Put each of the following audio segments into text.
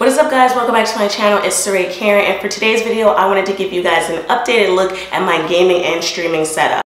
What is up guys, welcome back to my channel, it's Sarae Karyn and for today's video I wanted to give you guys an updated look at my gaming and streaming setup.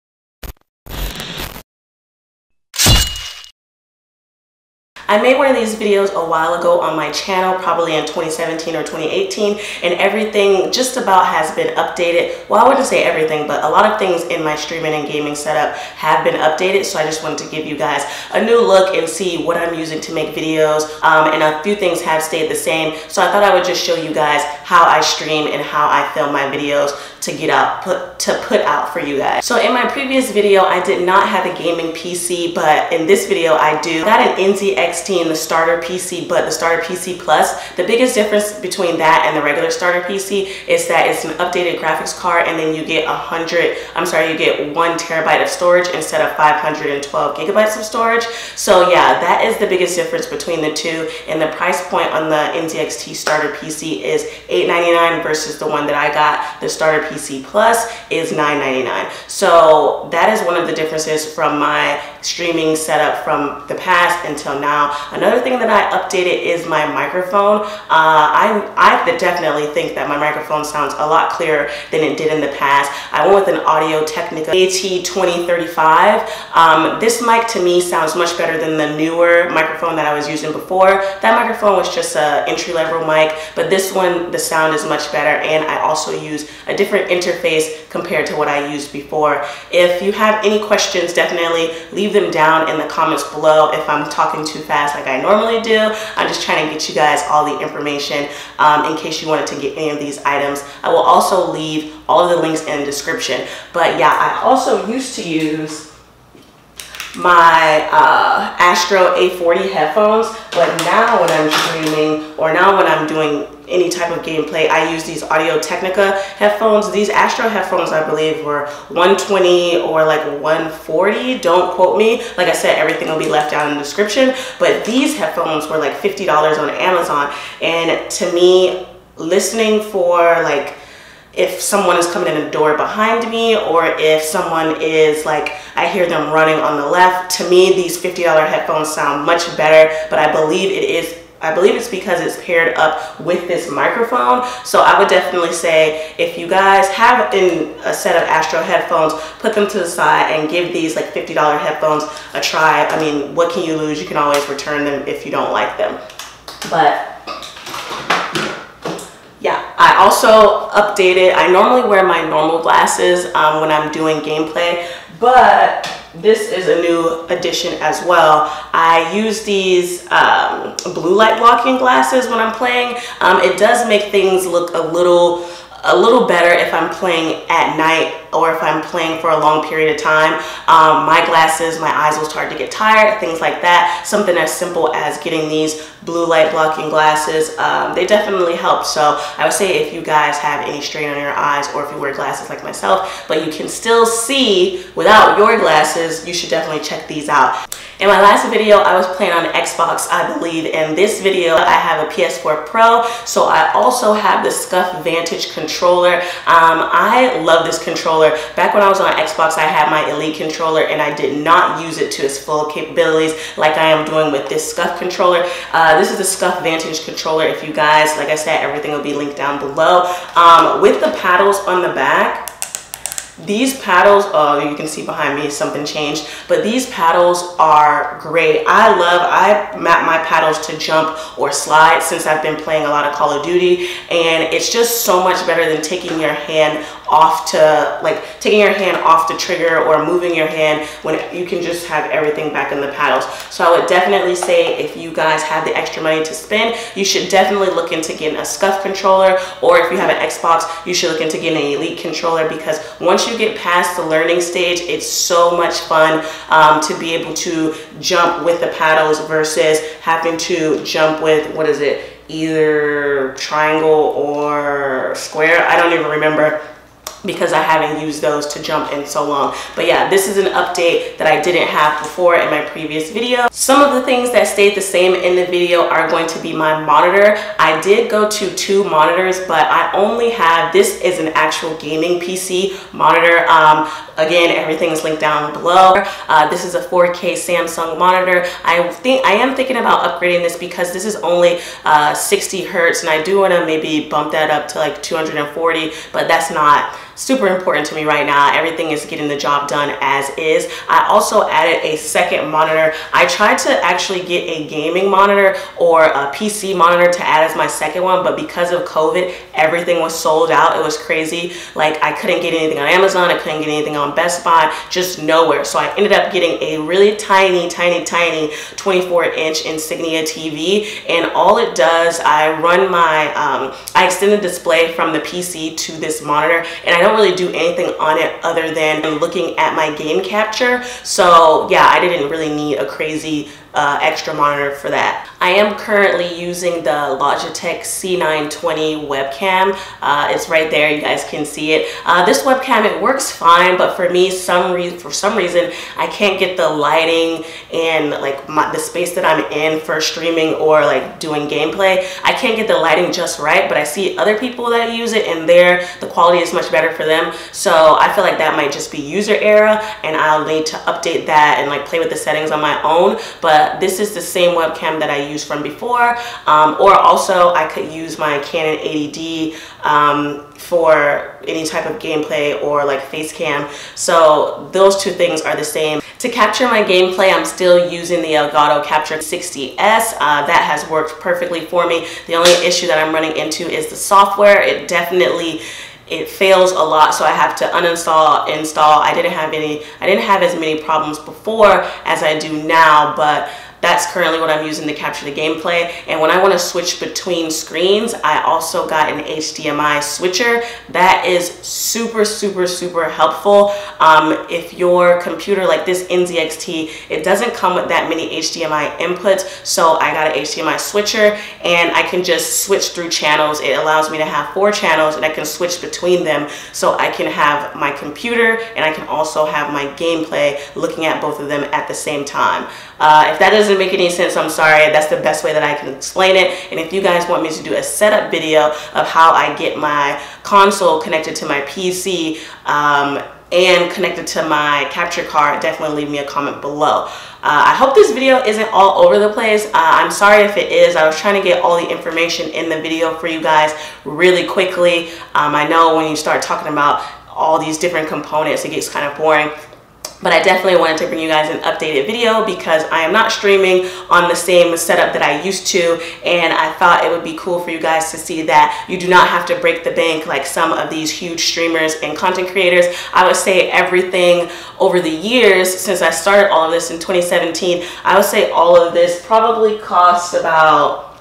I made one of these videos a while ago on my channel, probably in 2017 or 2018, and everything just about has been updated. Well, I wouldn't say everything, but a lot of things in my streaming and gaming setup have been updated, so I just wanted to give you guys a new look and see what I'm using to make videos, um, and a few things have stayed the same, so I thought I would just show you guys how I stream and how I film my videos to get out, put, to put out for you guys. So in my previous video, I did not have a gaming PC, but in this video I do. I got an NZX in the starter PC, but the starter PC Plus. The biggest difference between that and the regular starter PC is that it's an updated graphics card and then you get a hundred, I'm sorry, you get one terabyte of storage instead of 512 gigabytes of storage. So yeah, that is the biggest difference between the two. And the price point on the NZXT starter PC is $8.99 versus the one that I got, the starter PC Plus is $9.99. So that is one of the differences from my streaming setup from the past until now. Another thing that I updated is my microphone. Uh, I, I definitely think that my microphone sounds a lot clearer than it did in the past. I went with an Audio Technica AT2035. Um, this mic to me sounds much better than the newer microphone that I was using before. That microphone was just an entry-level mic, but this one, the sound is much better and I also use a different interface compared to what I used before. If you have any questions, definitely leave them down in the comments below if I'm talking too fast like I normally do. I'm just trying to get you guys all the information um, in case you wanted to get any of these items. I will also leave all of the links in the description. But yeah, I also used to use my uh, Astro A40 headphones, but now when I'm streaming or now when I'm doing any type of gameplay, I use these Audio Technica headphones. These Astro headphones, I believe, were 120 or like 140. Don't quote me. Like I said, everything will be left down in the description. But these headphones were like $50 on Amazon. And to me, listening for like if someone is coming in the door behind me or if someone is like I hear them running on the left to me these $50 headphones sound much better but I believe it is I believe it's because it's paired up with this microphone. So I would definitely say if you guys have in a set of Astro headphones, put them to the side and give these like $50 headphones a try. I mean, what can you lose? You can always return them if you don't like them. But I also updated, I normally wear my normal glasses um, when I'm doing gameplay, but this is a new addition as well. I use these um, blue light blocking glasses when I'm playing. Um, it does make things look a little a little better if I'm playing at night or if I'm playing for a long period of time. Um, my glasses, my eyes will start to get tired, things like that. Something as simple as getting these blue light blocking glasses, um, they definitely help. So I would say if you guys have any strain on your eyes or if you wear glasses like myself, but you can still see without your glasses, you should definitely check these out. In my last video, I was playing on Xbox, I believe. In this video, I have a PS4 Pro, so I also have the SCUF Vantage controller. Um, I love this controller. Back when I was on Xbox, I had my Elite controller and I did not use it to its full capabilities like I am doing with this SCUF controller. Uh, this is the SCUF Vantage controller. If you guys, like I said, everything will be linked down below. Um, with the paddles on the back, these paddles, oh, you can see behind me something changed, but these paddles are great. I love, I map my paddles to jump or slide since I've been playing a lot of Call of Duty, and it's just so much better than taking your hand off to, like taking your hand off the trigger or moving your hand when you can just have everything back in the paddles. So I would definitely say if you guys have the extra money to spend, you should definitely look into getting a SCUF controller, or if you have an Xbox, you should look into getting an Elite controller because once you get past the learning stage, it's so much fun um, to be able to jump with the paddles versus having to jump with, what is it, either triangle or square. I don't even remember because I haven't used those to jump in so long. But yeah, this is an update that I didn't have before in my previous video. Some of the things that stayed the same in the video are going to be my monitor. I did go to two monitors, but I only have, this is an actual gaming PC monitor. Um, again, everything is linked down below. Uh, this is a 4K Samsung monitor. I think I am thinking about upgrading this because this is only uh, 60 hertz and I do want to maybe bump that up to like 240, but that's not super important to me right now. Everything is getting the job done as is. I also added a second monitor. I tried to actually get a gaming monitor or a PC monitor to add as my second one, but because of COVID, everything was sold out. It was crazy. Like I couldn't get anything on Amazon. I couldn't get anything on Best Buy, just nowhere. So I ended up getting a really tiny, tiny, tiny 24 inch Insignia TV. And all it does, I run my, um, I extend the display from the PC to this monitor and I don't really do anything on it other than looking at my game capture. So yeah, I didn't really need a crazy uh, extra monitor for that. I am currently using the Logitech C920 webcam. Uh, it's right there, you guys can see it. Uh, this webcam, it works fine, but for me, some reason, for some reason, I can't get the lighting and like my, the space that I'm in for streaming or like doing gameplay. I can't get the lighting just right, but I see other people that use it and there, the quality is much better for them. So I feel like that might just be user error and I'll need to update that and like play with the settings on my own. But this is the same webcam that I used from before. Um, or also I could use my Canon 80D um, for any type of gameplay or like face cam. So those two things are the same. To capture my gameplay, I'm still using the Elgato Capture 60S. Uh, that has worked perfectly for me. The only issue that I'm running into is the software. It definitely it fails a lot so I have to uninstall install. I didn't have any I didn't have as many problems before as I do now but that's currently what I'm using to capture the gameplay. And when I want to switch between screens, I also got an HDMI switcher. That is super, super, super helpful. Um, if your computer like this NZXT, it doesn't come with that many HDMI inputs. So I got an HDMI switcher and I can just switch through channels. It allows me to have four channels and I can switch between them. So I can have my computer and I can also have my gameplay looking at both of them at the same time. Uh, if that doesn't make any sense, I'm sorry. That's the best way that I can explain it. And if you guys want me to do a setup video of how I get my console connected to my PC um, and connected to my capture card, definitely leave me a comment below. Uh, I hope this video isn't all over the place. Uh, I'm sorry if it is. I was trying to get all the information in the video for you guys really quickly. Um, I know when you start talking about all these different components, it gets kind of boring but I definitely wanted to bring you guys an updated video because I am not streaming on the same setup that I used to and I thought it would be cool for you guys to see that you do not have to break the bank like some of these huge streamers and content creators. I would say everything over the years since I started all of this in 2017, I would say all of this probably costs about,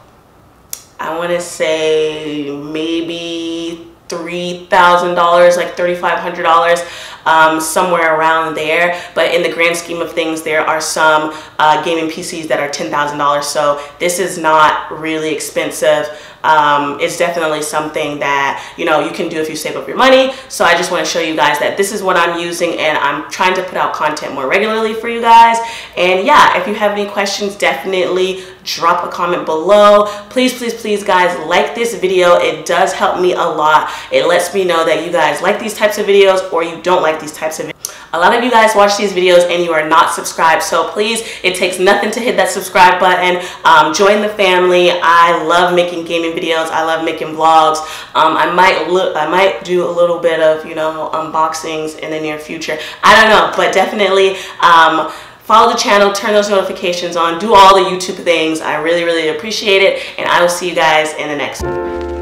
I want to say maybe $3,000, like $3,500 um, somewhere around there. But in the grand scheme of things, there are some uh, gaming PCs that are $10,000. So this is not really expensive. Um, it's definitely something that you know you can do if you save up your money so I just want to show you guys that this is what I'm using and I'm trying to put out content more regularly for you guys and yeah if you have any questions definitely drop a comment below please please please guys like this video it does help me a lot it lets me know that you guys like these types of videos or you don't like like these types of. A lot of you guys watch these videos and you are not subscribed, so please, it takes nothing to hit that subscribe button. Um, join the family. I love making gaming videos. I love making vlogs. Um, I might look, I might do a little bit of, you know, unboxings in the near future. I don't know, but definitely, um, follow the channel, turn those notifications on, do all the YouTube things. I really, really appreciate it, and I will see you guys in the next one.